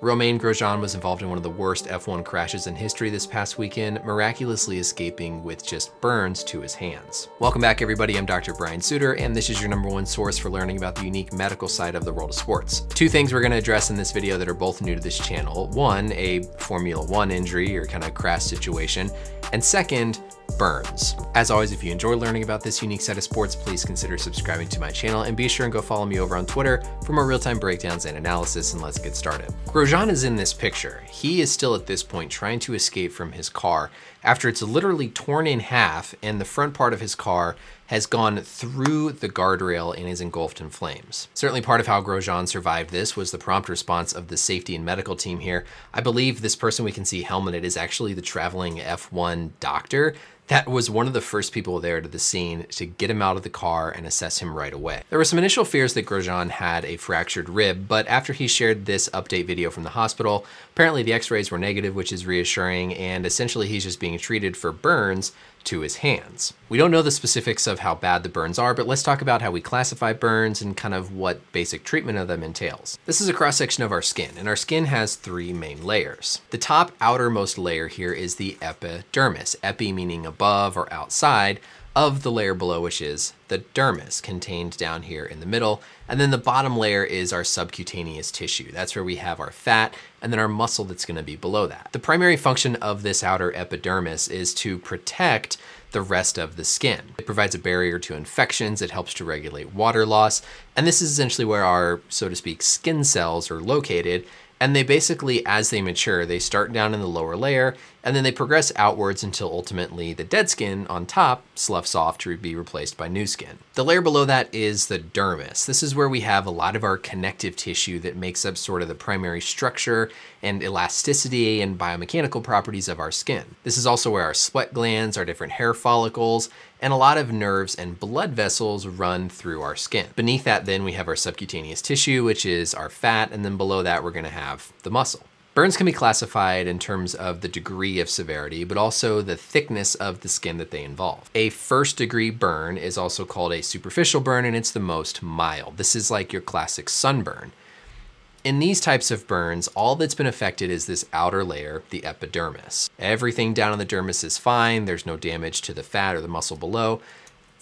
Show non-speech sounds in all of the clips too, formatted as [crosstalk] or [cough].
Romain Grosjean was involved in one of the worst F1 crashes in history this past weekend, miraculously escaping with just burns to his hands. Welcome back everybody, I'm Dr. Brian Sutterer, and this is your number one source for learning about the unique medical side of the world of sports. Two things we're gonna address in this video that are both new to this channel. One, a Formula One injury or kind of crash situation, and second, burns. As always, if you enjoy learning about this unique set of sports, please consider subscribing to my channel and be sure and go follow me over on Twitter for more real-time breakdowns and analysis, and let's get started. Grosjean is in this picture. He is still at this point trying to escape from his car after it's literally torn in half and the front part of his car has gone through the guardrail and is engulfed in flames. Certainly part of how Grosjean survived this was the prompt response of the safety and medical team here. I believe this person we can see helmeted is actually the traveling F1 doctor that was one of the first people there to the scene to get him out of the car and assess him right away. There were some initial fears that Grosjean had a fractured rib, but after he shared this update video from the hospital, apparently the x-rays were negative, which is reassuring, and essentially he's just being treated for burns to his hands. We don't know the specifics of how bad the burns are, but let's talk about how we classify burns and kind of what basic treatment of them entails. This is a cross section of our skin, and our skin has three main layers. The top outermost layer here is the epidermis, epi meaning above or outside, of the layer below, which is the dermis contained down here in the middle. And then the bottom layer is our subcutaneous tissue. That's where we have our fat and then our muscle that's gonna be below that. The primary function of this outer epidermis is to protect the rest of the skin. It provides a barrier to infections, it helps to regulate water loss, and this is essentially where our, so to speak, skin cells are located and they basically, as they mature, they start down in the lower layer and then they progress outwards until ultimately the dead skin on top sloughs off to be replaced by new skin. The layer below that is the dermis. This is where we have a lot of our connective tissue that makes up sort of the primary structure and elasticity and biomechanical properties of our skin. This is also where our sweat glands, our different hair follicles, and a lot of nerves and blood vessels run through our skin. Beneath that then we have our subcutaneous tissue, which is our fat, and then below that we're gonna have the muscle. Burns can be classified in terms of the degree of severity, but also the thickness of the skin that they involve. A first degree burn is also called a superficial burn and it's the most mild. This is like your classic sunburn. In these types of burns, all that's been affected is this outer layer, the epidermis. Everything down in the dermis is fine, there's no damage to the fat or the muscle below,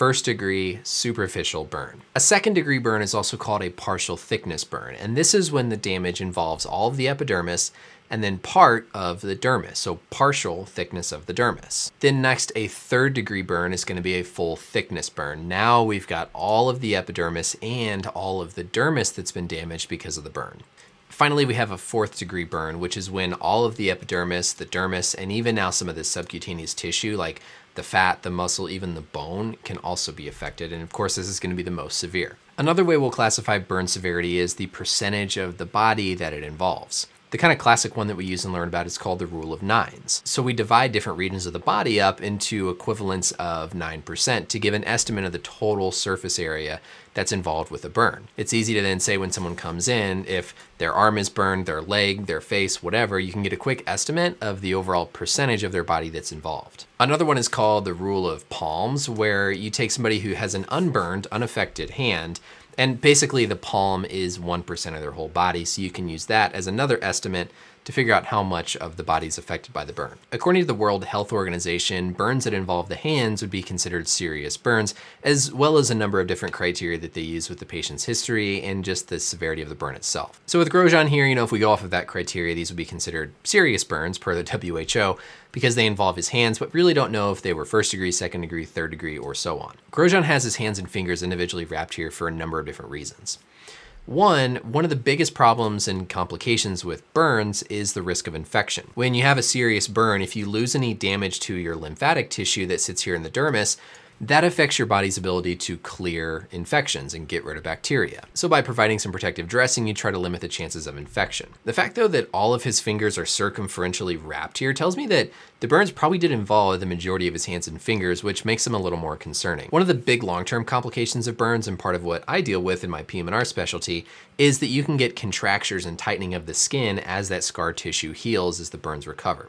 first degree superficial burn. A second degree burn is also called a partial thickness burn, and this is when the damage involves all of the epidermis and then part of the dermis, so partial thickness of the dermis. Then next, a third degree burn is gonna be a full thickness burn. Now we've got all of the epidermis and all of the dermis that's been damaged because of the burn. Finally, we have a fourth degree burn, which is when all of the epidermis, the dermis, and even now some of the subcutaneous tissue, like the fat, the muscle, even the bone can also be affected. And of course, this is gonna be the most severe. Another way we'll classify burn severity is the percentage of the body that it involves. The kind of classic one that we use and learn about is called the rule of nines. So we divide different regions of the body up into equivalents of 9% to give an estimate of the total surface area that's involved with a burn. It's easy to then say when someone comes in, if their arm is burned, their leg, their face, whatever, you can get a quick estimate of the overall percentage of their body that's involved. Another one is called the rule of palms, where you take somebody who has an unburned, unaffected hand and basically the palm is 1% of their whole body, so you can use that as another estimate to figure out how much of the body is affected by the burn. According to the World Health Organization, burns that involve the hands would be considered serious burns, as well as a number of different criteria that they use with the patient's history and just the severity of the burn itself. So with Grosjean here, you know, if we go off of that criteria, these would be considered serious burns per the [laughs] WHO because they involve his hands, but really don't know if they were first degree, second degree, third degree, or so on. Grosjean has his hands and fingers individually wrapped here for a number of different reasons. One, one of the biggest problems and complications with burns is the risk of infection. When you have a serious burn, if you lose any damage to your lymphatic tissue that sits here in the dermis, that affects your body's ability to clear infections and get rid of bacteria. So by providing some protective dressing, you try to limit the chances of infection. The fact though that all of his fingers are circumferentially wrapped here tells me that the burns probably did involve the majority of his hands and fingers, which makes them a little more concerning. One of the big long-term complications of burns and part of what I deal with in my PM&R specialty is that you can get contractures and tightening of the skin as that scar tissue heals as the burns recover.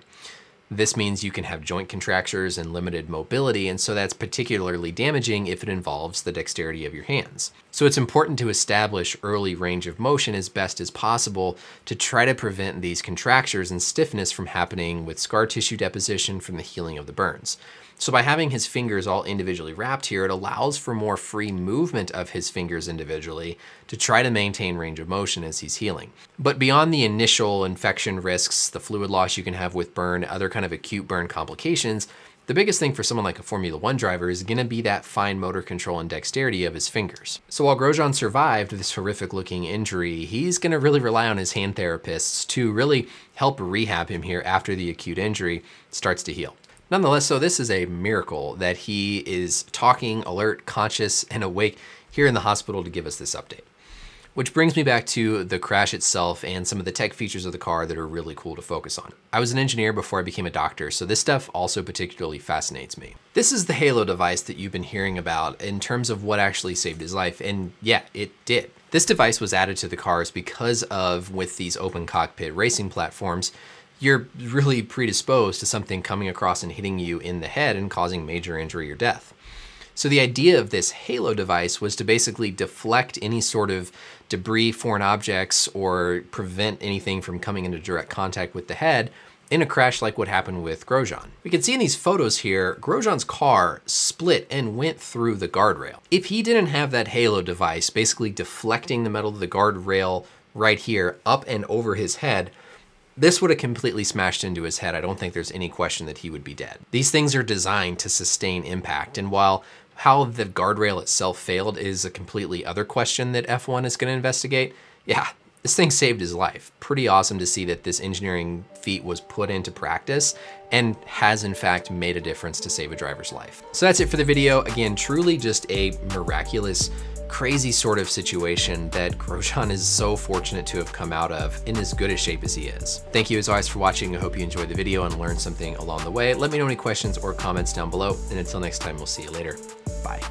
This means you can have joint contractures and limited mobility, and so that's particularly damaging if it involves the dexterity of your hands. So it's important to establish early range of motion as best as possible to try to prevent these contractures and stiffness from happening with scar tissue deposition from the healing of the burns. So by having his fingers all individually wrapped here, it allows for more free movement of his fingers individually to try to maintain range of motion as he's healing. But beyond the initial infection risks, the fluid loss you can have with burn, other kind of acute burn complications, the biggest thing for someone like a Formula One driver is gonna be that fine motor control and dexterity of his fingers. So while Grosjean survived this horrific looking injury, he's gonna really rely on his hand therapists to really help rehab him here after the acute injury starts to heal. Nonetheless, so this is a miracle that he is talking, alert, conscious, and awake here in the hospital to give us this update. Which brings me back to the crash itself and some of the tech features of the car that are really cool to focus on. I was an engineer before I became a doctor, so this stuff also particularly fascinates me. This is the Halo device that you've been hearing about in terms of what actually saved his life, and yeah, it did. This device was added to the cars because of, with these open cockpit racing platforms, you're really predisposed to something coming across and hitting you in the head and causing major injury or death. So the idea of this halo device was to basically deflect any sort of debris, foreign objects, or prevent anything from coming into direct contact with the head in a crash like what happened with Grosjean. We can see in these photos here, Grosjean's car split and went through the guardrail. If he didn't have that halo device basically deflecting the metal of the guardrail right here up and over his head, this would have completely smashed into his head. I don't think there's any question that he would be dead. These things are designed to sustain impact, and while how the guardrail itself failed is a completely other question that F1 is going to investigate, yeah, this thing saved his life. Pretty awesome to see that this engineering feat was put into practice and has in fact made a difference to save a driver's life. So that's it for the video. Again, truly just a miraculous crazy sort of situation that Grosjean is so fortunate to have come out of in as good a shape as he is. Thank you as always for watching. I hope you enjoyed the video and learned something along the way. Let me know any questions or comments down below. And until next time, we'll see you later. Bye.